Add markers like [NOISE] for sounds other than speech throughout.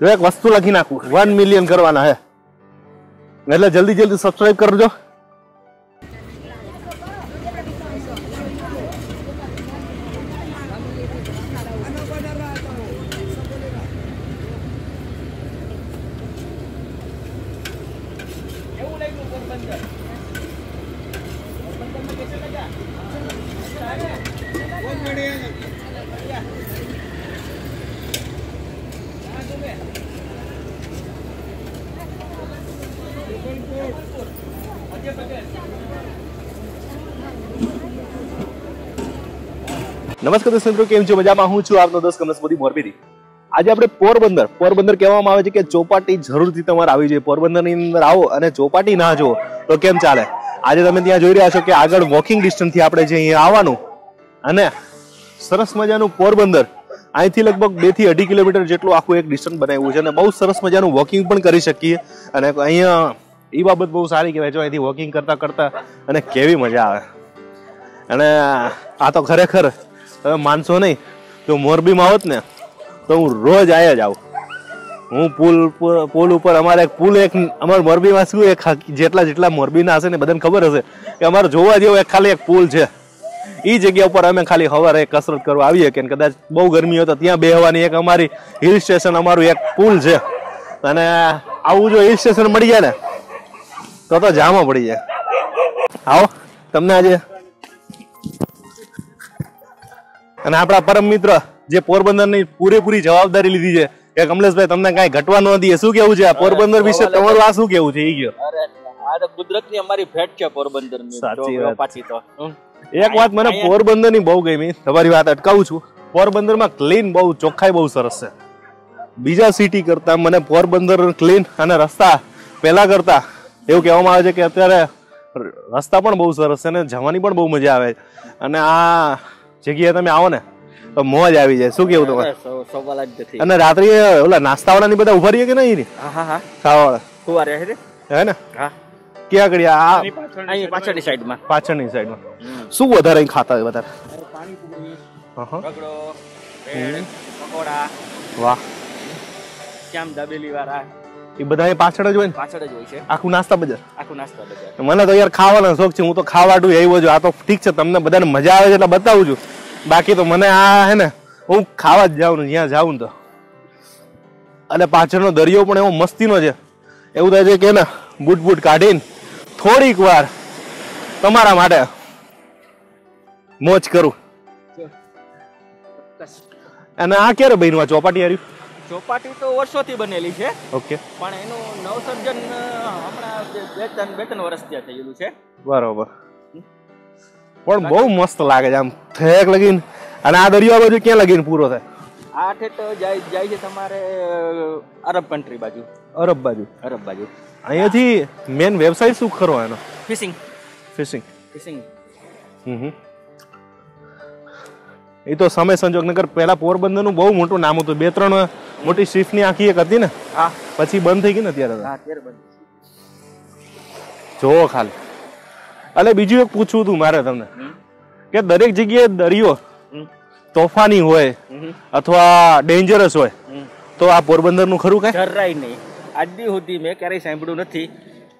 જો એક વસ્તુ લખી નાખું વન મિલિયન કરવાના હે એટલે જલ્દી જલ્દી સબસ્ક્રાઇબ કરજો નમસ્કાર દર્શક મિત્રો, કેમ છો? મજામાં હું છું આપનો દોસ્ત કમલેશ મોદી મોરબીથી. આજે આપણે પોરબંદર પોરબંદર કહેવામાં આવે છે કે ચોપાટી જરૂરથી તમારે આવી જોઈએ. પોરબંદરની અંદર આવો અને ચોપાટી ના જુઓ. તો કેમ ચાલે? આજે તમે ત્યાં જોઈ રહ્યા છો કે આગળ વોકિંગ ડિસ્ટન્સથી આપણે જે અહીંયા આવવાનું અને સરસ મજાનું પોરબંદર. અહીંથી લગભગ બેથી અઢી કિલોમીટર જેટલું આખું એક ડિસ્ટન્સ બનાવ્યું છે અને બહુ સરસ મજાનું વોકિંગ પણ કરી શકીએ. અને અહીંયા એ બાબત બહુ સારી કહેવાય. જો અહીંથી વોકિંગ કરતા કરતા અને કેવી મજા આવે. અને આ તો ખરેખર તમે માનશો નહીં તો મોરબીમાં આવત ને, તો હું રોજ આયા જ આવું. હું પુલ પુલ ઉપર અમારે એક પુલ એક, અમારે મોરબીમાં શું એક જેટલા જેટલા મોરબીના હશે ને બધાને ખબર હશે કે અમારે જોવા જેવો એક ખાલી એક પુલ છે. એ જગ્યા ઉપર અમે ખાલી સવારે કસરત કરવા આવીએ કે કદાચ બહુ ગરમી હોય તો ત્યાં બેહવાની એક અમારી હિલ સ્ટેશન અમારું એક પુલ છે. અને આવું જો હિલ સ્ટેશન મળી જાય ને તો તો જામો પડી જાય. આવો તમને આજે. અને આપણા પરમ મિત્ર જે પોરબંદરની પૂરેપૂરી જવાબદારી લીધી છે કે કમલેશભાઈ તમને કાંઈ ઘટવા ન દઈએ શું કેવું છે આ પોરબંદર વિશે? તમારું આ શું કેવું છે? ઈ ગયો. આ કુદરતની અમારી ભેટ છે પોરબંદર સાચી વાત. તો. એક વાત મને પોરબંદરની બહુ ગમી તમારી વાત અટકાવું છું. પોરબંદરમાં ક્લીન બહુ ચોખ્ખાઈ બહુ સરસ છે. બીજા સિટી કરતા મને પોરબંદર ક્લીન અને રસ્તા પેલા કરતા એવું કહેવામાં આવે છે કે અત્યારે રસ્તા પણ બહુ સરસ છે અને જવાની પણ બહુ મજા આવે અને આ જગ્યાએ તમે આવો ને તો મોજ આવી જાય. શું કેવું તમારે? અરે, સો- સવાલ જ નથી. અને રાત્રે ઓલા નાસ્તાવાળા ની બધા ઊભા રહીએ કે નહીં હા હા હા. ખાવા રહે છે હે ને? હા. ક્યાં આગળ આ પાછળની સાઈડમાં પાછળની સાઈડમાં શું વધારે અહીં ખાતા હોય વધારે? અહં. રગડો પકોડા. વાહ. શ્યામ દાબેલી વાળા. એ બધા પાછળ જ હોય ને? પાછળ જ હોય છે. આખું નાસ્તા બજાર? આખું નાસ્તા બજાર. મને તો યાર ખાવાનો શોખ છે હું તો ખાવાડું આવ્યો છું. આ તો ઠીક છે તમને બધાને મજા આવે છે એટલે બતાવું છું. બાકી તો મને આ હે ને હું ખાવા જ જાઉં ને જ્યાં જાઉં તો. અને પાછળનો દરિયો પણ એવો મસ્તીનો છે. એવું થાય છે કે ને બૂટ બૂટ કાઢીને થોડીક વાર તમારા માટે મોજ કરું. અને આ ક્યારે બન્યું? આ ચોપાટી હાર્યું? ચોપાટી તો વર્ષોથી બનેલી છે. ઓકે. પણ એનું નવસર્જન હમણાં બે ત્રણ બે ત્રણ વર્ષ ત્યાં થયેલું છે. બરોબર. પણ બહુ મસ્ત લાગે છે આમ. થેક લગીન. અને આ દરિયો બાજુ ક્યાં લગીન પૂરો થાય? આ ઠેઠ જાય જાય છે તમારે અરબ કન્ટ્રી બાજુ. અરબ બાજુ. અરબ બાજુ. અહીંયાથી મેન વ્યવસાય શું ખરો એનો? ફિશિંગ ફિશિંગ ફિશિંગ હમ એ તો સમય સંજોગ નગર પહેલા પોરબંદરનું બહુ મોટું નામ હતું. બે ત્રણ મોટી શિફ્ટની આખી એક હતી ને? હા. પછી બંધ થઈ ગઈ ને અત્યારે હા અત્યારે બંધ જોવો ખાલી. એટલે બીજું એક પૂછવું હતું મારે તમને. કે દરેક જગ્યાએ દરિયો તોફાની હોય અથવા ડેન્જરસ હોય તો આ પોરબંદરનું ખરું કઈ? જરાય નહીં. આજની સુધી મેં ક્યારેય સાંભળ્યું નથી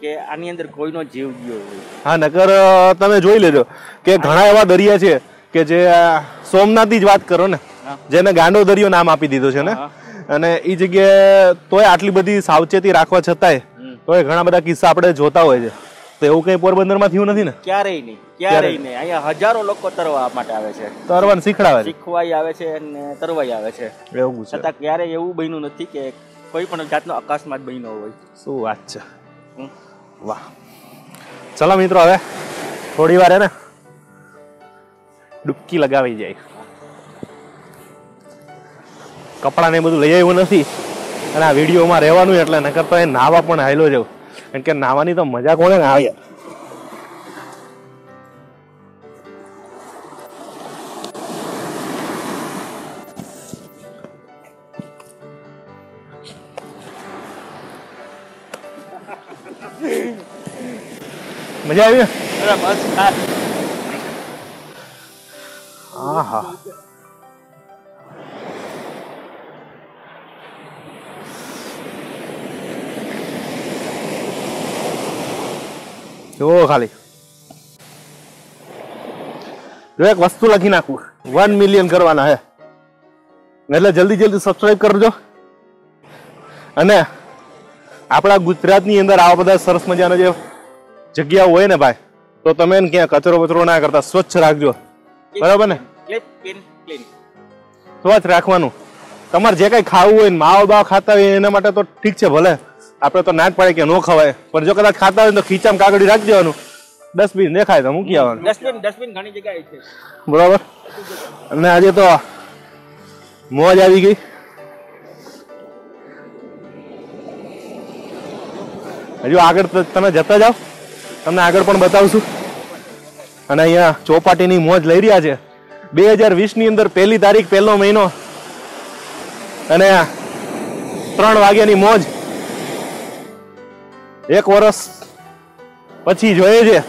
કે આની અંદર કોઈનો જીવ ગયો હોય. હા નકર તમે જોઈ લેજો કે ઘણા એવા દરિયા છે કે જે સોમનાથ સોમનાથની જ વાત કરો ને જેને ગાંડો દરિયો નામ આપી દીધો છે ને. અને એ જગ્યાએ તોય આટલી બધી સાવચેતી રાખવા છતાંય તોય ઘણા બધા કિસ્સા આપણે જોતા હોય છે. તો એવું કઈ પોરબંદરમાં થયું નથી ને? ક્યારેય નહીં ક્યારેય નહીં. અહીંયા હજારો લોકો તરવા માટે આવે છે. તરવાનું શીખડાવે છે. શીખવાય આવે છે અને તરવાય આવે છે. એવું છતાં ક્યારેય એવું બન્યું નથી કે કોઈ પણ જાતનો અકસ્માત બન્યો હોય. શું વાત છે. વાહ. ચલો મિત્રો હવે થોડી વાર હે ને ડૂબકી લગાવી જાય. કપડાં ને એ બધું લઈ આવ્યું નથી. અને આ વિડીયોમાં રહેવાનું એટલે નકર તો એ નાવા પણ આવેલો જવું કારણ કે નાવાની તો મજા કોને ને આવે. મજા આવી? હા અરે જો ખાલી. જો એક વસ્તુ લખી નાખું. વન મિલિયન કરવાના હે. એટલે જલ્દી જલ્દી સબસ્ક્રાઇબ કરજો. અને આપણા ગુજરાતની અંદર આવા બધા સરસ મજાના જે જગ્યાઓ હોય ને ભાઈ તો તમે ક્યાં કચરો બચરો ના કરતા સ્વચ્છ રાખજો. બરાબર ને? સ્વચ્છ રાખવાનું. તમારે જે કઈ ખાવું હોય ને માવ બાવ ખાતા હોય એના માટે તો ઠીક છે ભલે. આપણે તો ના જ પડે કે ન ખવાય. પણ જો કદાચ ખાતા હોય તો ખીચામાં કાગડી રાખી દેવાનું. ડસ્ટબિન દેખાય તો મૂકી આવવાનું. ડસ્ટબિન ડસ્ટબિન ઘણી જગ્યાએ છે. બરાબર? અને આજે તો મોજ આવી ગઈ. હજુ આગળ તમે જતા જાઓ. તમને આગળ પણ બતાવશું. અને અહીંયા ચોપાટીની મોજ લઈ રહ્યા છે. બે હજાર વીસની અંદર પહેલી તારીખ પહેલો મહિનો. અને ત્રણ વાગ્યાની મોજ. એક વર્ષ પછી જોઈએ છે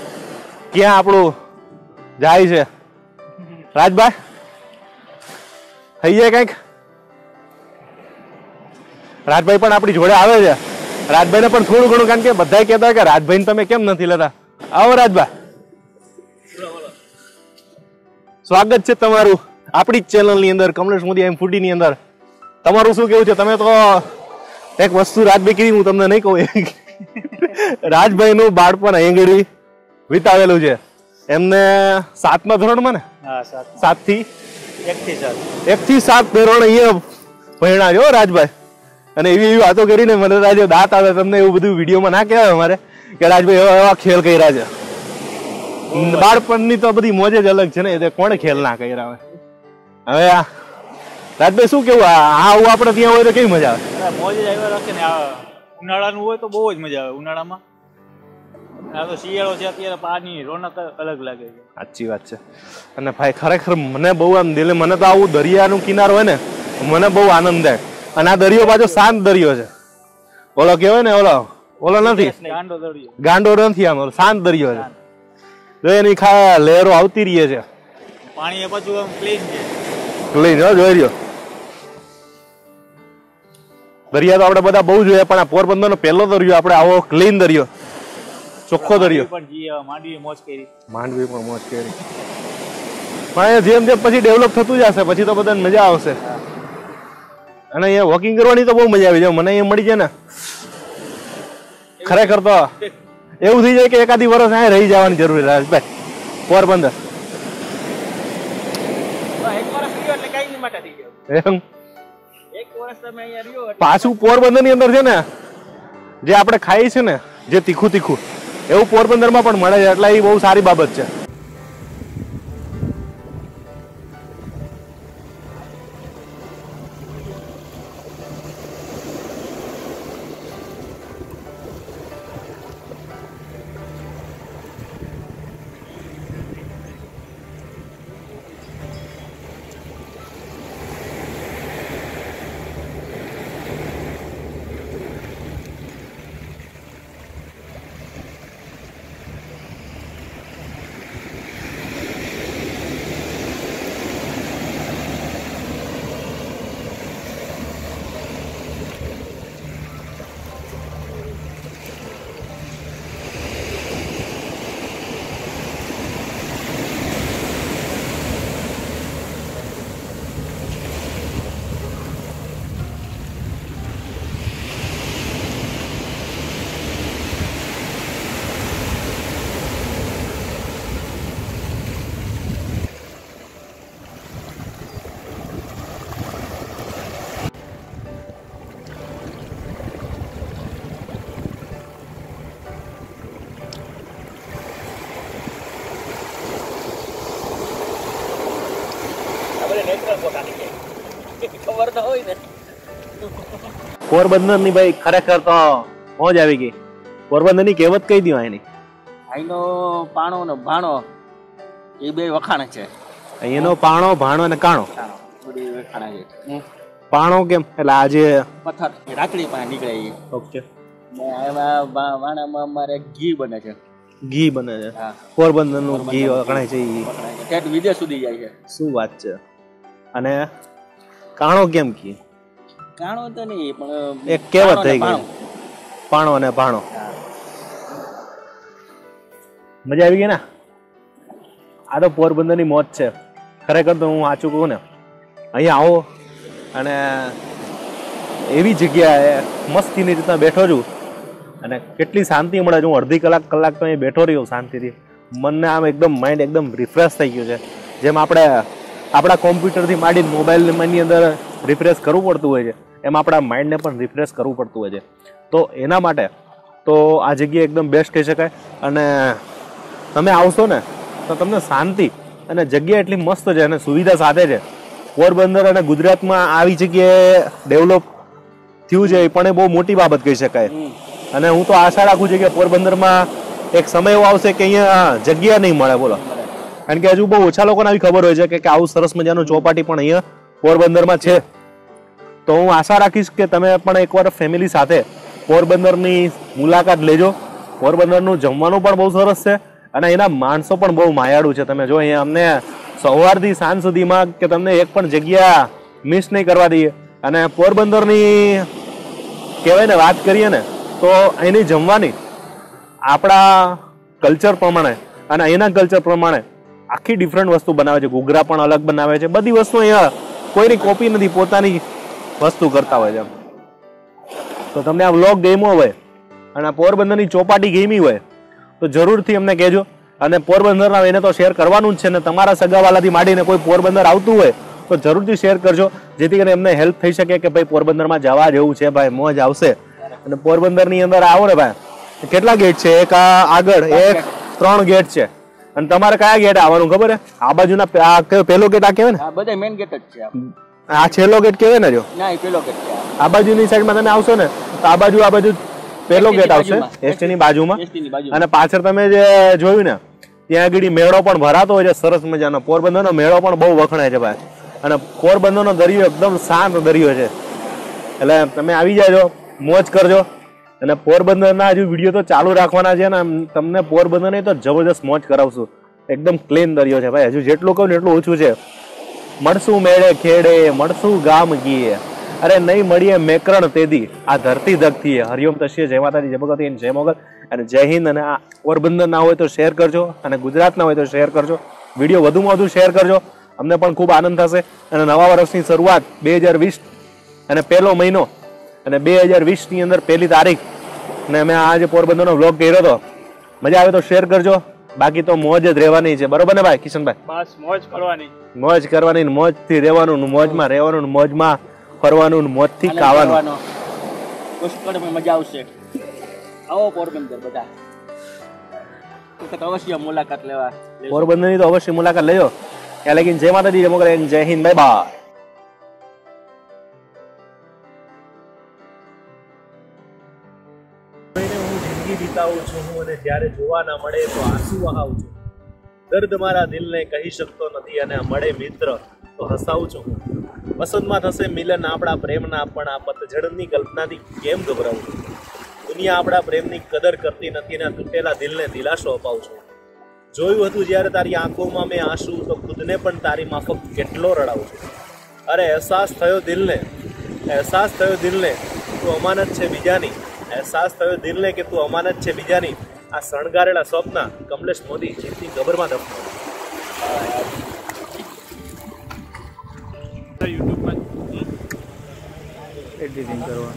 ક્યાં આપણું જાય છે. રાજભાઈ, થઈ જાય કંઈક? રાજભાઈ પણ આપણી જોડે આવે છે. રાજભાઈને પણ થોડું ઘણું, કારણ કે બધા કહેતા કે રાજભાઈને તમે કેમ નથી લેતા? આવો રાજભાઈ. સ્વાગત છે તમારું આપણી જ ચેનલની અંદર, કમલેશ મોદી એમ ફૂડીની અંદર. તમારું શું કેવું છે? તમે તો એક વસ્તુ રાજભાઈ કીધી, હું તમને નહીં કહું. [LAUGHS] રાજભાઈ નું બાળપણ અહીંગડી વિતાવેલું છે. એમને સાતમા ધોરણમાં ને? સાતથી એક થી સાત ધોરણ અહીંયા ભણ્યા છો હો રાજભાઈ. અને એવી એવી વાતો કરીને મને તો દાંત આવે તમને એવું બધું વિડીયોમાં ના કહેવાય અમારે કે રાજભાઈ એવા એવા ખેલ કર્યા છે. બાળપણની તો બધી મોજ જ અલગ છે ને એ કોણ ખેલ ના કર્યા હોય? હવે આ રાજભાઈ શું કેવું આ આ આવું આપણે ત્યાં હોય તો કેવી મજા આવે? મોજે જ આવ્યા રાખે ને આ ઉનાળાનું હોય તો બહુ જ મજા આવે ઉનાળામાં. આ તો શિયાળો છે અત્યારે પાણી રોનક અલગ લાગે છે. સાચી વાત છે. અને ભાઈ ખરેખર મને બહુ આમ દિલે મને તો આવું દરિયાનું કિનારો હોય ને મને બહુ આનંદ થાય. અને આ દરિયો પાછો શાંત દરિયો છે. ઓલો કહેવાય ને ઓલો ઓલો નથી. ગાંડો દરિયો. ગાંડો નથી આમ શાંત દરિયો છે. જો એની ખા લહેરો આવતી રહી છે. પાણી એ પાછું આમ ક્લીન છે. લઈને જોઈ રહ્યો. દરિયા તો આપણે બધા બહુ જોઈએ પણ આ પોરબંદરનો પહેલો દરિયો આપણે આવો ક્લીન દરિયો. ચોખ્ખો દરિયો. માંડવી મોજ કરી. માંડવી પણ મોજ કરી. પણ જેમ જેમ પછી ડેવલપ થતું જશે પછી તો બધાને મજા આવશે. અને અહીંયા વોકિંગ કરવાની તો બહુ મજા આવી જાય મને અહીંયા મળી જાય ને. ખરેખર તો એવું થઈ જાય કે એકાદી વર્ષ અહીંયા રહી જવાની જરૂર રાજભાઈ. પોરબંદર. એમ? વર્ષ તમે અહીંયા પાછું પોરબંદરની અંદર છે ને, જે આપણે ખાઈએ છે ને, જે તીખું તીખું, એવું પોરબંદરમાં પણ મળે છે. એટલે એ બહુ સારી બાબત છે. પોરબંદરની ભાઈ ખરેખર તો મોજ આવી ગઈ. પોરબંદરની કહેવત કહી દો એની અહીંનો પાણો ને ભાણો એ બે વખાણ છે. અહીંનો પાણો ભાણો અને કાણો. છે. પાણો કેમ? એટલે આજે પથ્થર રાખડી પાસે નીકળે એ. ઓકે. એમાં વાણામાં અમારે ઘી બને છે. ઘી બને છે. પોરબંદરનું ઘી વખણાય છે વિદેશ સુધી જાય છે. શું વાત છે? અને કાણો કેમ કી કાણો તો નહીં પણ એક કહેવત થઈ ગઈ. પાણો અને ભાણો. મજા આવી ગઈ ને? આ તો પોરબંદરની મોત છે. ખરેખર તો હું સાચું કહું ને અહીંયા આવો અને એવી જગ્યાએ મસ્તીની રીતના બેઠો છું અને કેટલી શાંતિ મળે છે. હું અડધી કલાક કલાક તો અહીં બેઠો રહ્યો શાંતિથી. મનને આમ એકદમ માઇન્ડ એકદમ રિફ્રેશ થઈ ગયું છે. જેમ આપણે આપણા કોમ્પ્યુટરથી માંડીને મોબાઈલની અંદર રિફ્રેશ કરવું પડતું હોય છે. એમ આપણા માઇન્ડને પણ રિફ્રેશ કરવું પડતું હોય છે. તો એના માટે તો આ જગ્યા એકદમ બેસ્ટ કહી શકાય. અને તમે આવશો ને, તો તમને શાંતિ અને જગ્યા એટલી મસ્ત છે અને સુવિધા સાથે છે. પોરબંદર અને ગુજરાતમાં આવી જગ્યાએ ડેવલપ થયું છે પણ એ બહુ મોટી બાબત કહી શકાય. અને હું તો આશા રાખું છું કે પોરબંદરમાં એક સમય એવો આવશે કે અહીંયા જગ્યા નહીં મળે, બોલો. કારણ કે હજુ બહુ ઓછા લોકોને આવી ખબર હોય છે કે- આવું સરસ મજાનું ચોપાટી પણ અહીંયા પોરબંદરમાં છે. તો હું આશા રાખીશ કે તમે પણ એકવાર ફેમિલી સાથે પોરબંદરની મુલાકાત લેજો. પોરબંદરનું જમવાનું પણ બહુ સરસ છે અને એના માણસો પણ બહુ માયાળું છે. તમે જો અહીંયા અમને સવારથી સાંજ સુધીમાં કે તમને એક પણ જગ્યા મિસ નહીં કરવા દઈએ. અને પોરબંદરની કહેવાય ને વાત કરીએ ને, તો અહીંની જમવાની આપણા કલ્ચર પ્રમાણે અને અહીંના કલ્ચર પ્રમાણે આખી ડિફરન્ટ વસ્તુ બનાવે છે. ઘૂઘરા પણ અલગ બનાવે છે. બધી વસ્તુ અહીંયા કોઈની કોપી નથી, પોતાની વસ્તુ કરતા હોય છે. તો તમને આ વ્લોગ ગેમો હોય અને આ પોરબંદરની ચોપાટી ગેમી હોય, તો જરૂરથી અમને કહેજો. અને પોરબંદરના એને તો શેર કરવાનું જ છે ને તમારા સગાવાલાથી માંડીને કોઈ પોરબંદર આવતું હોય, તો જરૂરથી શેર કરજો. જેથી કરીને એમને હેલ્પ થઈ શકે કે ભાઈ પોરબંદરમાં જવા જેવું છે, ભાઈ મોજ આવશે. અને પોરબંદરની અંદર આવો ને ભાઈ. કેટલા ગેટ છે? એક આગળ, એક, ત્રણ ગેટ છે. અને તમારે કયા ગેટ આવવાનું ખબર છે આ બાજુના આ કયો પહેલો ગેટ આ કહેવાય ને? આ બધા મેઈન ગેટ જ છે આ. છેલ્લો ગેટ કહેવાય ને જો? ના એ પેલો ગેટ છે આ. બાજુની સાઈડમાં તમે આવશો ને તો આ બાજુ આ બાજુ પહેલો ગેટ આવશે એસટી ની બાજુમાં. ની બાજુમાં. અને પાછળ તમે જે જોયું ને ત્યાં આગળ મેળો પણ ભરાતો હોય છે સરસ મજાનો. પોરબંદરનો મેળો પણ બહુ વખણાય છે ભાઈ. અને પોરબંદરનો દરિયો એકદમ શાંત દરિયો છે. એટલે તમે આવી જાજો મોજ કરજો. અને પોરબંદરના હજુ વીડિયો તો ચાલુ રાખવાના છે ને તમને તમને પોરબંદરની તો જબરજસ્ત મોજ કરાવશું. એકદમ ક્લીન દરિયો છે ભાઈ. હજુ જેટલું કહું ને એટલું ઓછું છે. મળશું મેળે ખેડે, મળશું ગામ ગીએ. અરે નહીં મળીએ મેકરણ તેદી. આ ધરતી ધકતી હરિઓમ તશ્ય જય માતાજી, જય ભગવતી, જય મોગલ. અને જય હિન્દ અને આ પોરબંદર ના હોય તો શેર કરજો અને ગુજરાત ના હોય તો શેર કરજો. વીડિયો વધુમાં વધુ શેર કરજો. અમને પણ ખૂબ આનંદ થશે. અને નવા વર્ષની શરૂઆત બે હજાર વીસ અને પહેલો મહિનો અને બે હજાર વીસની અંદર પહેલી તારીખ. ને મેં આ આજે પોરબંદરનો વ્લોગ કર્યો હતો મજા આવે તો શેર કરજો. બાકી તો મોજ જ રહેવાની છે. બરોબર ને ભાઈ કિશનભાઈ? બસ મોજ કરવાની. મોજ કરવાની ને મોજથી રહેવાનું ને મોજમાં રહેવાનું ને મોજમાં ફરવાનું ને મોજથી ખાવાનું. પુષ્કળમાં મજા આવશે. આવો પોરબંદર બધા. અવશ્ય મુલાકાત લેવા. પોરબંદરની તો અવશ્ય મુલાકાત લેજો. ત્યાં લગીને જય માતાજી જય મોગલ જય હિન્દ બાય બાય. વિતાવું છું હું અને જ્યારે જોવા ના મળે તો આંસુ વહાવું છું. દર્દ મારા દિલને કહી શકતો નથી અને મળે મિત્ર તો હસાવું છું હું. વસંતમાં થશે મિલન, આપણા પ્રેમના પણ આ પતઝડની કલ્પનાથી કેમ ગભરાવું છું? દુનિયા આપણા પ્રેમની કદર કરતી નથી અને તૂટેલા દિલને દિલાસો અપાવું છું. જોયું હતું જ્યારે તારી આંખોમાં મેં આંસુ, તો ખુદને પણ તારી માફક કેટલો રડાવું છું. અરે, અહેસાસ થયો દિલને. અહેસાસ થયો દિલને. તું અમાનત છે બીજાની. અહેસાસ થયો દિલને કે તું અમાનત છે બીજાની. આ શણગારેલા સ્વપ્ન કમલેશ મોદી જીતની ગબરમાં દફનાવ્યું યુટ્યુબમાં એડિટિંગ કરવા